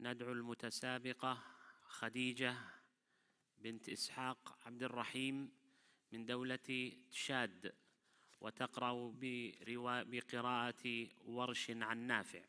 ندعو المتسابقة خديجة بنت إسحاق عبد الرحيم من دولة تشاد وتقرأ بقراءة ورش عن نافع.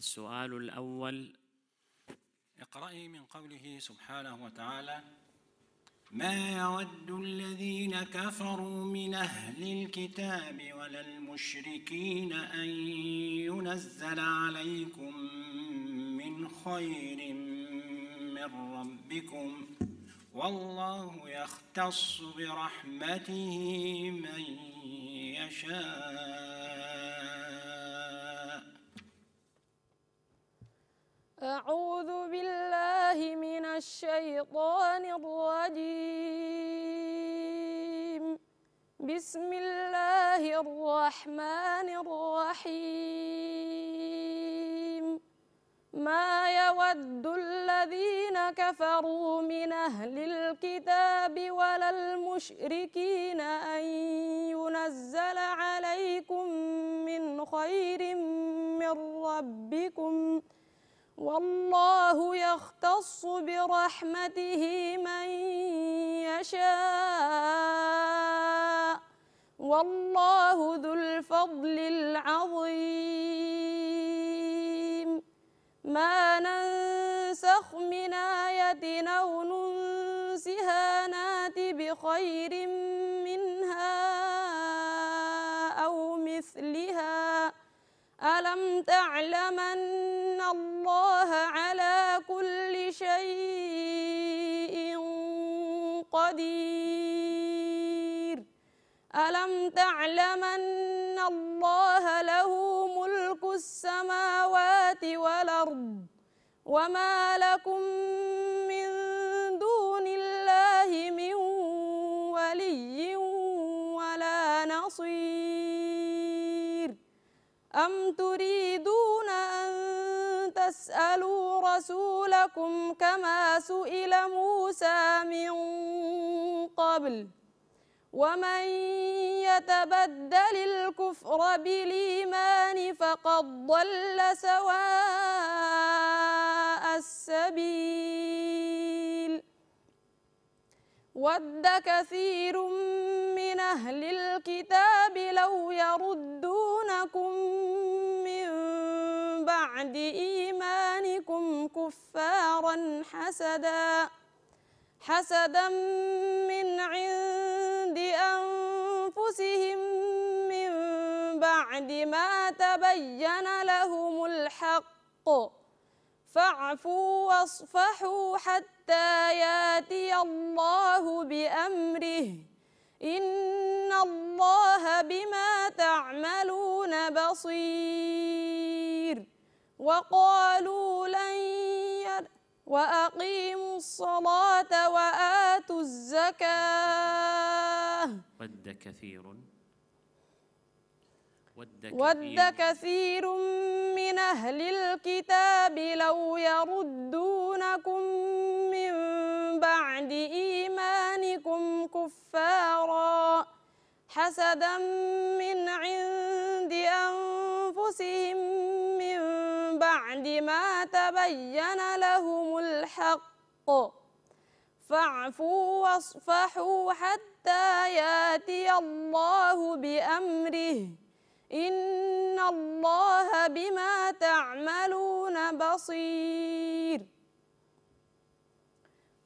السؤال الأول. اقرأي من قوله سبحانه وتعالى ما يود الذين كفروا من أهل الكتاب ولا المشركين أن ينزل عليكم من خير من ربكم والله يختص برحمته من يشاء. أعوذ بالله من الشيطان الرجيم. بسم الله الرحمن الرحيم. ما يود الذين كفروا من أهل الكتاب ولا المشركين أن ينزل عليكم من خير من ربكم والله يختص برحمته من يشاء. والله ذو الفضل العظيم. ما ننسخ من آية أو ننسها نأت بخير منها أو مثلها. ألم تعلم قدير. ألم تعلم أن الله له ملك السماوات والأرض وما لكم من دون الله من ولي ولا نصير. أم تريدون أن تسألوا رسولكم كما سئل موسى من قبل. ومن يتبدل الكفر بالإيمان فقد ضل سواء السبيل. ود كثير من أهل الكتاب لو يردونكم من بعد إيمانكم كفارا حسدا. حسدا من عند أنفسهم من بعد ما تبين لهم الحق. فاعفوا واصفحوا حتى ياتي الله بأمره. إن الله بما تعملون بصير. وقالوا لن ير وأقيموا الصلاة كثير. ود كثير. ود كثير من أهل الكتاب لو يردونكم من بعد إيمانكم كفارا. حسدا من عند أنفسهم من بعد ما تبين لهم الحق. فاعفوا واصفحوا حتى ياتي الله بأمره. إن الله بما تعملون بصير.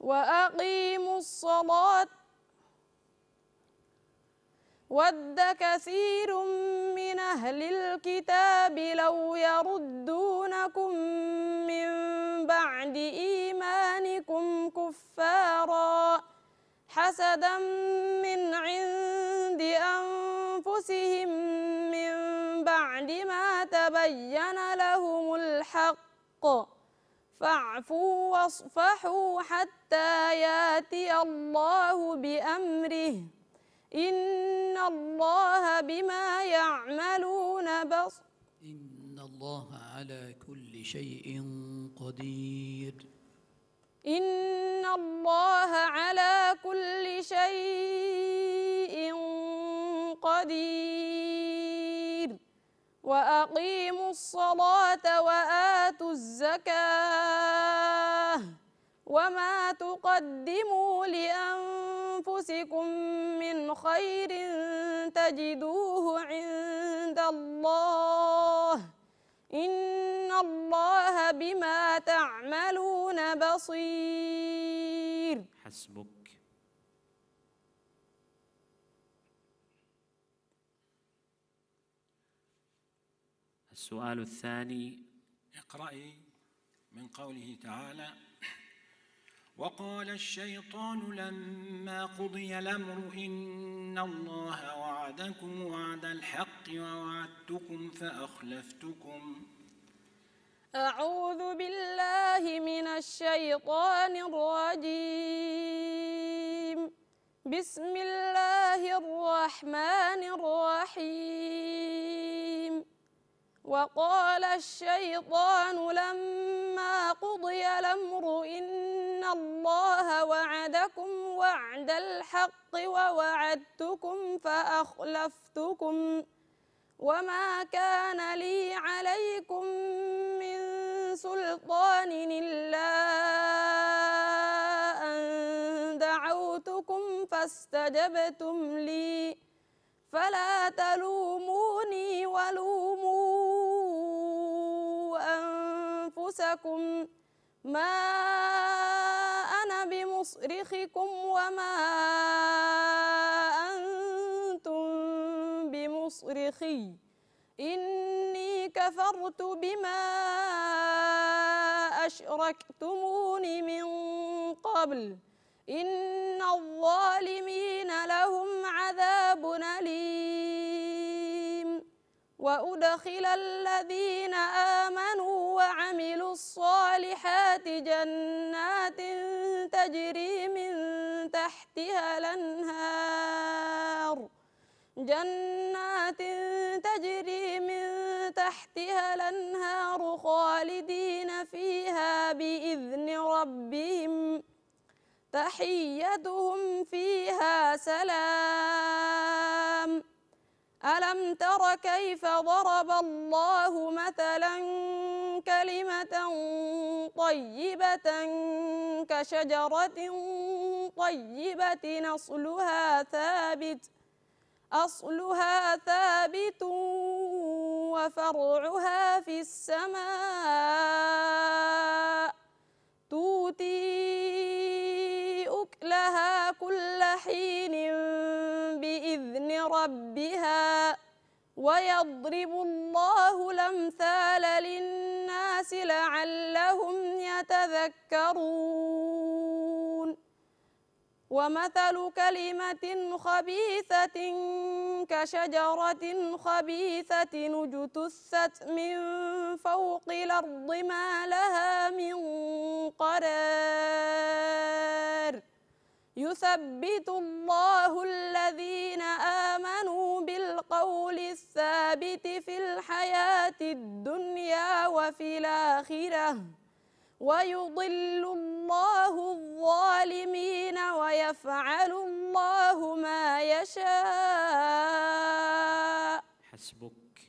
وأقيموا الصلاة. ود كثير من أهل الكتاب لو يردونكم من بعد إيمانكم كفارا. حسدا من عند أنفسهم من بعد ما تبين لهم الحق. فاعفوا واصفحوا حتى ياتي الله بأمره. إن الله بما يعملون بصير إن الله على كل شيء قدير. إن الله على كل شيء قدير وأقيموا الصلاة وآتوا الزكاة وما تقدموا لأنفسكم من خير تجدوه عند الله إن الله بما تعملون بصير. حسبك. السؤال الثاني. اقرأي من قوله تعالى وقال الشيطان لما قضي الأمر إن الله وعدكم وعد الحق ووعدتكم فأخلفتكم. أعوذ بالله من الشيطان الرجيم. بسم الله الرحمن الرحيم. وقال الشيطان لما قضي الأمر إن الله وعدكم وعد الحق ووعدتكم فأخلفتكم. وما كان لي عليكم سلطان إلا أن دعوتكم فاستجبتم لي. فلا تلوموني ولوموا أنفسكم. ما أنا بمصرخكم وما أنتم بمصرخي. إني كفرت بما أشركتمون من قبل. إن الظالمين لهم عذاب أليم. وأدخل الذين آمنوا وعملوا الصالحات جنات تجري من تحتها الأنهار. جنات تجري تحتها الأنهار خالدين فيها بإذن ربهم. تحيتهم فيها سلام. ألم تر كيف ضرب الله مثلا كلمة طيبة كشجرة طيبة أصلها ثابت أصلها ثابت وفرعها في السماء تؤتي أكلها كل حين بإذن ربها ويضرب الله الأمثال للناس لعلهم يتذكرون. ومثل كلمة خبيثة كشجرة خبيثة اجتثت من فوق الأرض ما لها من قرار. يثبت الله الذين آمنوا بالقول الثابت في الحياة الدنيا وفي الآخرة. ويضل الله الظالمين ويفعل الله ما يشاء. حسبك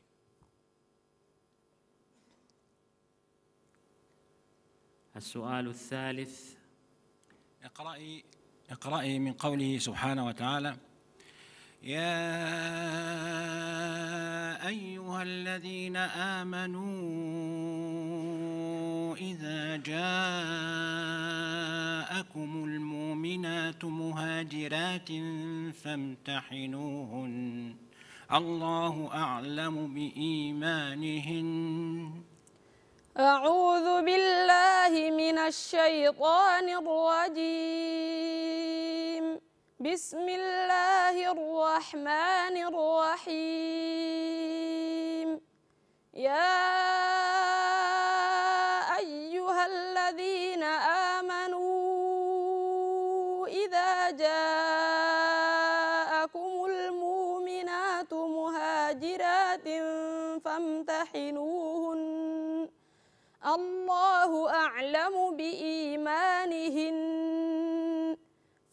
السؤال الثالث. اقرأي اقرأي من قوله سبحانه وتعالى يا أيها الذين آمنوا إذا جاءكم المؤمنات مهاجرات فامتحنوهن. الله أعلم بإيمانهن أعوذ بالله من الشيطان الرجيم. بسم الله الرحمن الرحيم. يا الله أعلم بإيمانهن.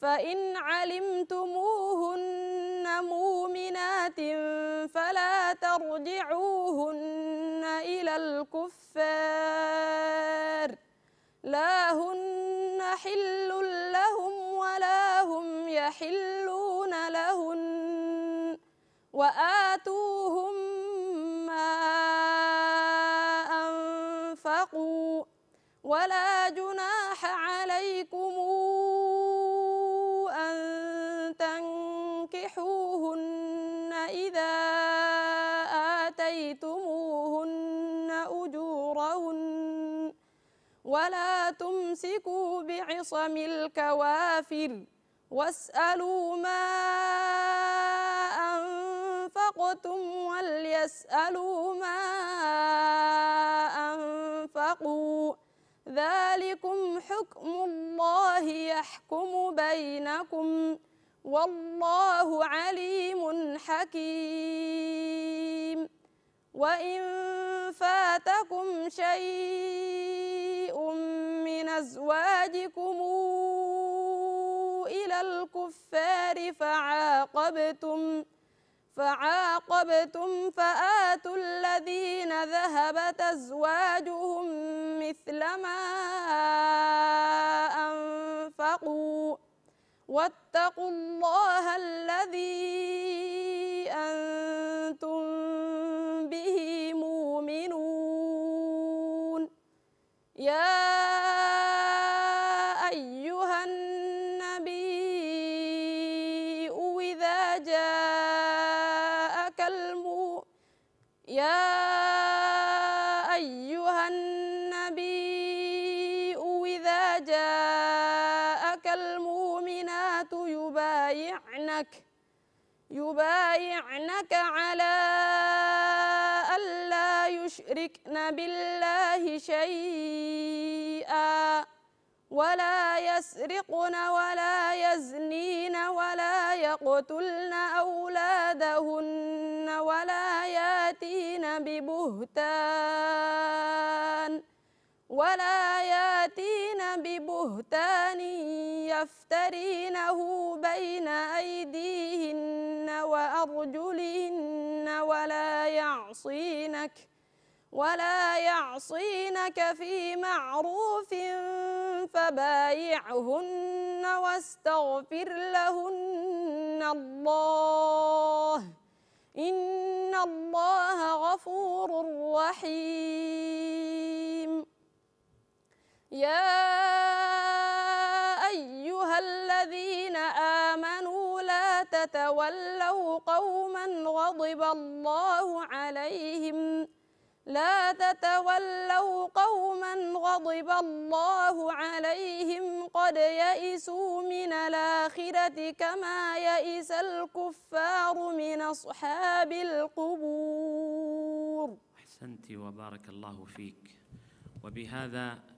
فإن علمتموهن مؤمنات فلا ترجعوهن إلى الكفار. لا هن حل لهم ولا هم يحلون لهن. وآتوهم ولا جناح عليكم أن تنكحوهن إذا آتيتموهن أجورهن ولا تمسكوا بعصم الكوافر واسألوا ما أنفقتم وليسألوا حكم الله يحكم بينكم والله عليم حكيم. وإن فاتكم شيء من أزواجكم إلى الكفار فعاقبتم فعاقبتم فآتوا الذين ذهبت أزواجهم مثل ما واتقوا الله الذي أنتم به مؤمنون. يا أيها النبي إذا جاءك يبايعنك يبايعنك على ألا يشركن بالله شيئا ولا يسرقن ولا يزنين ولا يقتلن أولادهن ولا ياتين ببهتان ولا ياتين ببهتان يفترينه بين أيديهن وأرجلهن ولا يعصينك ولا يعصينك في معروف فبايعهن واستغفر لهن الله. إن الله غفور رحيم. يا تتولوا قوما غضب الله عليهم. لا تتولوا قوما غضب الله عليهم. قد يئسوا من الآخرة كما يئس الكفار من أصحاب القبور. أحسنت وبارك الله فيك. وبهذا